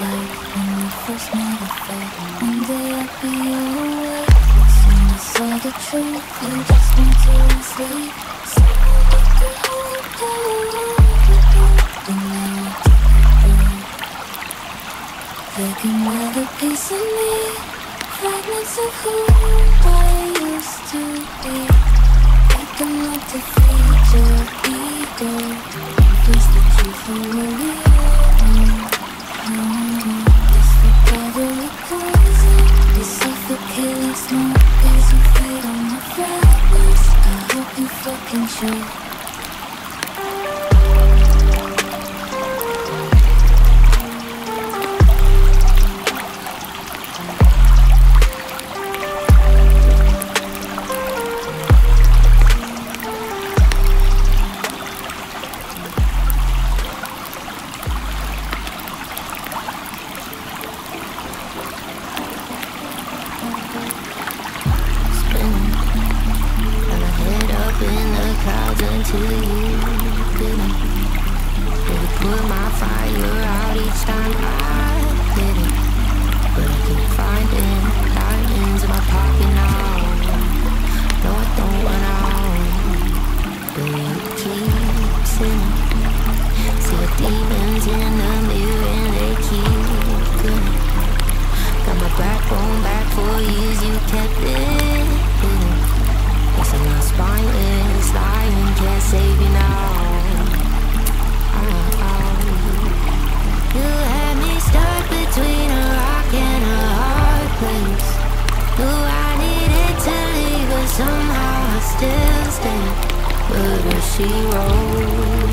Like when we first met a fight One day I'll be awake Soon the truth I just want to sleep. Someone with I Like another piece of me Fragments of who I used to be. I your fear 空气 to you, did it. Did it put my fire out each time I did it? But I keep finding diamonds in my pocket now. No, I don't want out. But it keeps in. See the demons in it. still stand. Murder she wrote.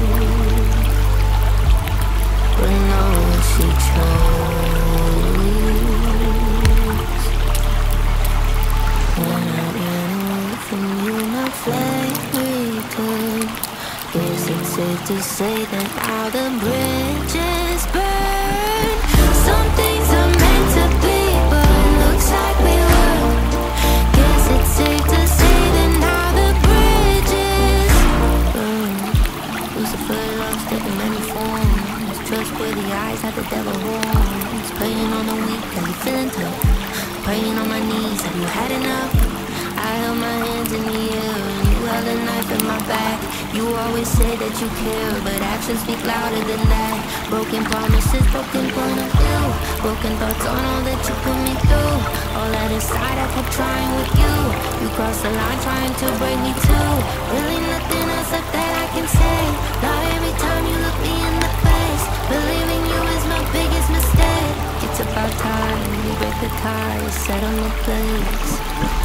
But no she chose. When I'm away from you, my flag flickered. Is it safe to say that all the bridges? it's had the devil warns. Preying on the weak, are you feeling tough? Praying on my knees, have you had enough? I held my hands in the air, you held a knife in my back. You always say that you care, but actions speak louder than that. Broken promises, broken point of view, broken thoughts on all that you put me through. All that inside, I kept trying with you. You crossed the line, trying to break me too. Really, nothing else left that I can say. The ties, set on the place.